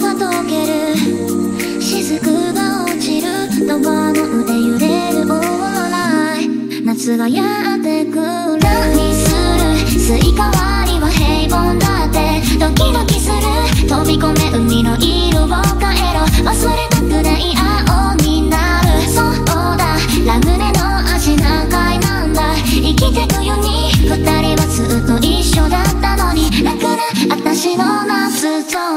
が溶ける。雫が落ちる。ドアの腕揺れるオーライ。夏がやってくる。何する。スイカ割りは平凡だって。ドキドキする。飛び込め海の色を変えろ。忘れたくない青ラムネの味長いなんだ。生きてくように。二人はずっと一緒だったのに。楽な私の夏と。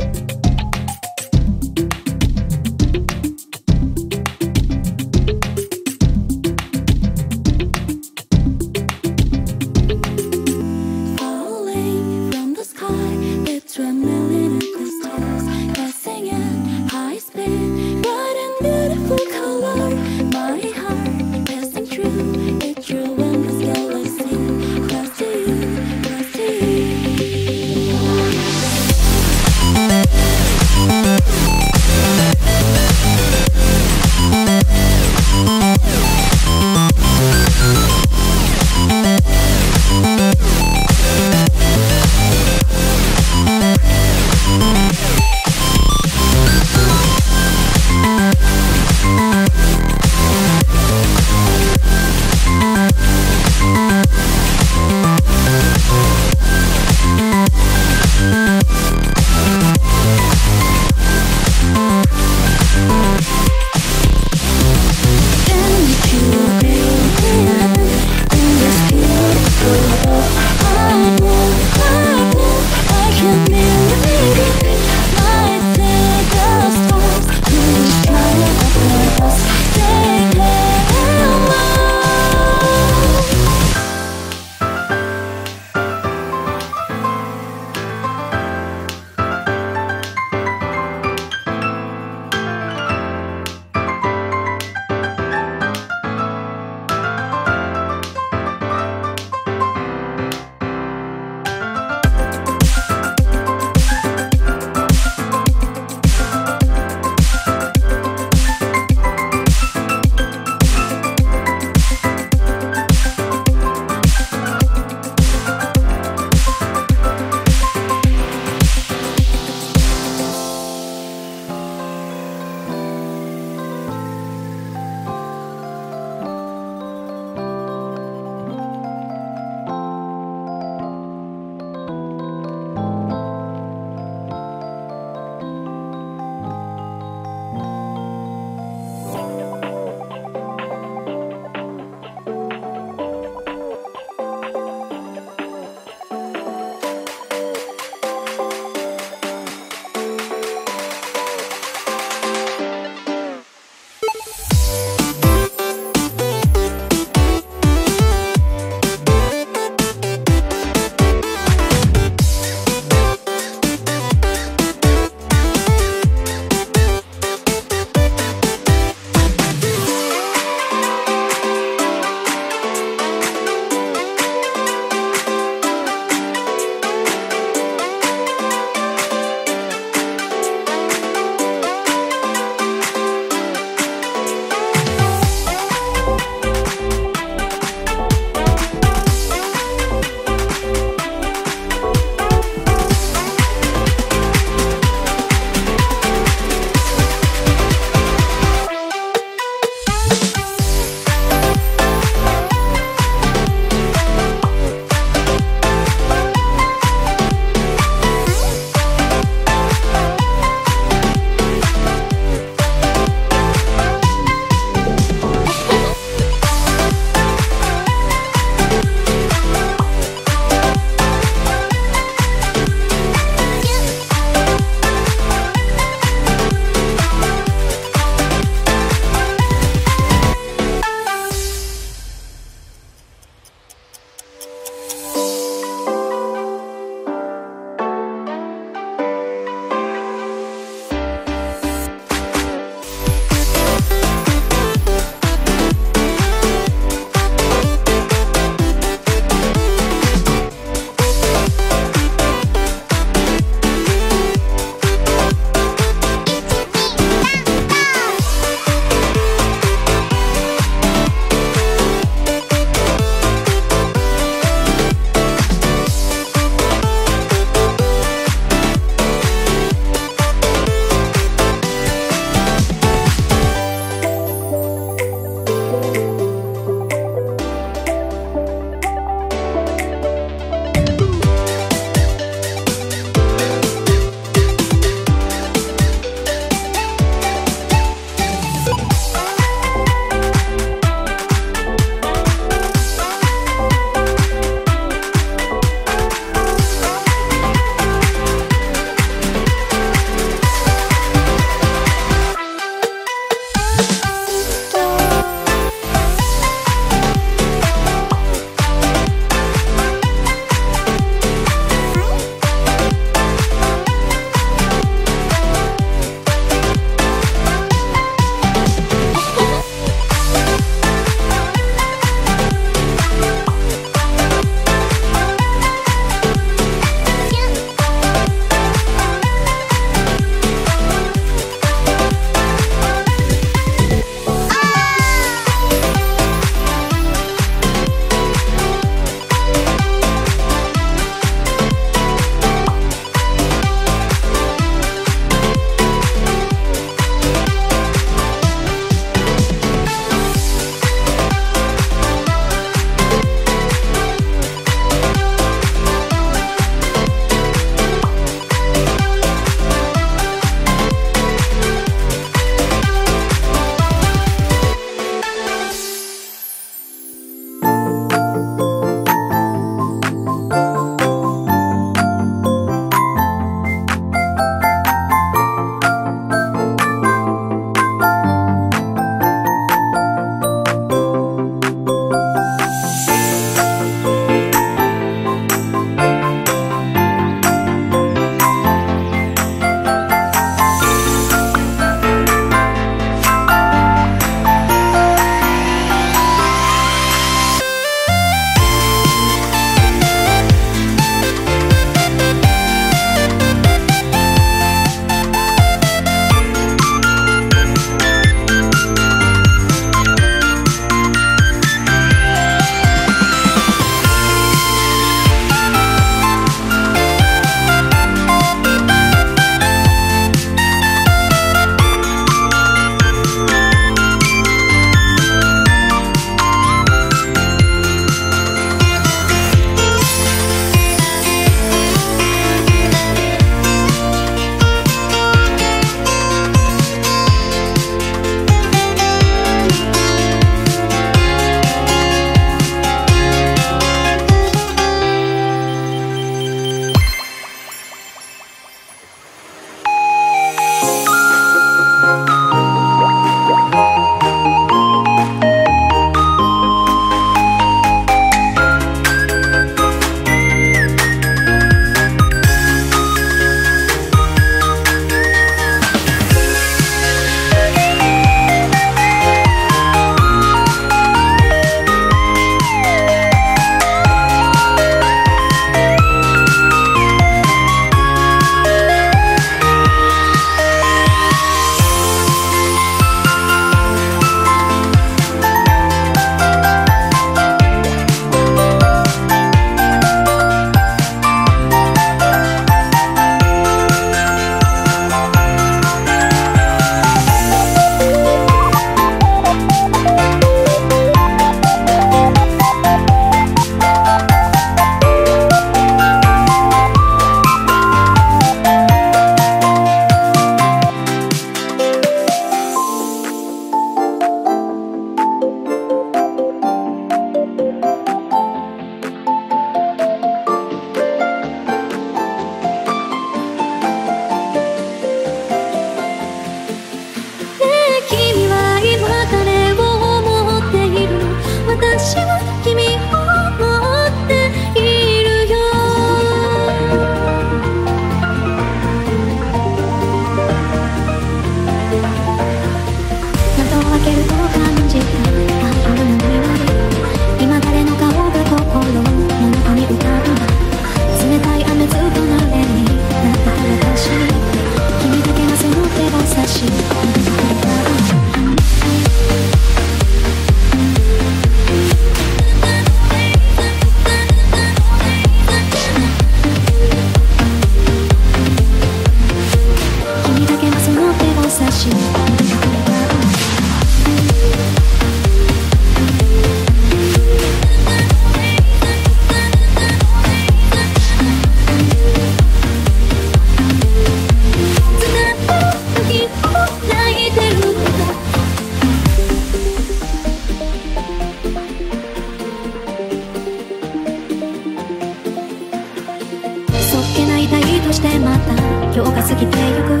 今日が過ぎてゆく。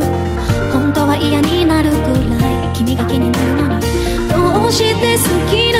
本当は嫌になるくらい君が気になるのにどうして好きな